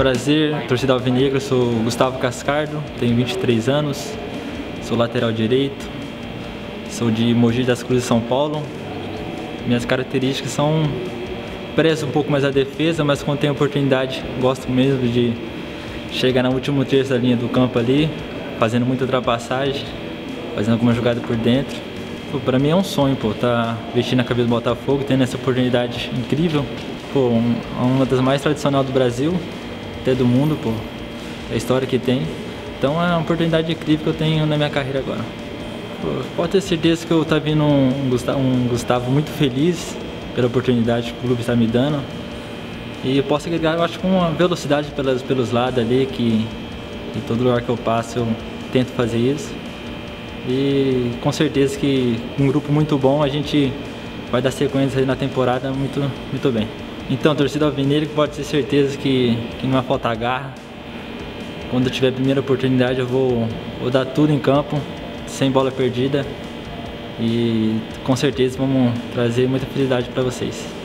Prazer, torcida alvinegra, sou Gustavo Cascardo, tenho 23 anos, sou lateral direito, sou de Mogi das Cruzes, São Paulo. Minhas características são prezo um pouco mais a defesa, mas quando tenho oportunidade gosto mesmo de chegar na última terça da linha do campo ali, fazendo muita ultrapassagem, fazendo alguma jogada por dentro. Pô, pra mim é um sonho, pô, tá vestindo a camisa do Botafogo, tendo essa oportunidade incrível. Pô, um, uma das mais tradicionais do Brasil, até do mundo, pô, a história que tem. Então é uma oportunidade incrível que eu tenho na minha carreira agora. Pô, pode ter certeza que eu tá vindo um Gustavo, um Gustavo muito feliz pela oportunidade que o clube está me dando. E eu posso agregar, eu acho, com uma velocidade pelas, pelos lados ali, que em todo lugar que eu passo eu tento fazer isso. E com certeza que um grupo muito bom a gente vai dar sequência na temporada muito, muito bem. Então, torcida alvinegra pode ter certeza que, que não vai faltar garra. Quando eu tiver a primeira oportunidade eu vou, vou dar tudo em campo, sem bola perdida. E com certeza vamos trazer muita felicidade para vocês.